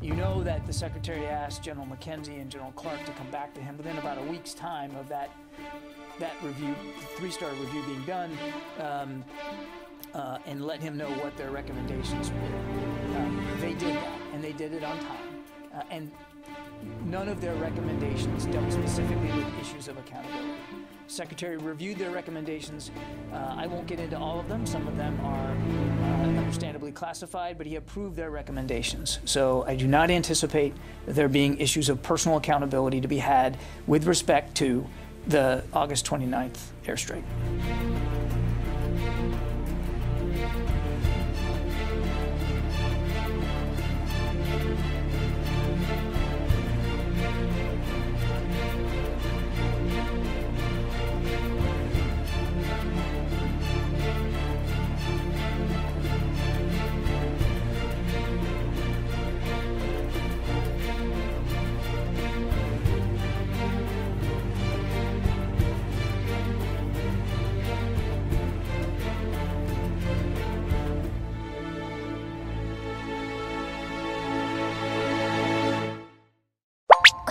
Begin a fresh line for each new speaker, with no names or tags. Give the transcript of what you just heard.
You know that the secretary asked General McKenzie and General Clark to come back to him within about a week's time of that that review, three-star review being done, um, uh, and let him know what their recommendations were. Um, they did that, and they did it on time. Uh, and none of their recommendations dealt specifically with issues of accountability. Secretary reviewed their recommendations. Uh, I won't get into all of them. Some of them are understandably classified, but he approved their recommendations. So I do not anticipate there being issues of personal accountability to be had with respect to the August 29th airstrike.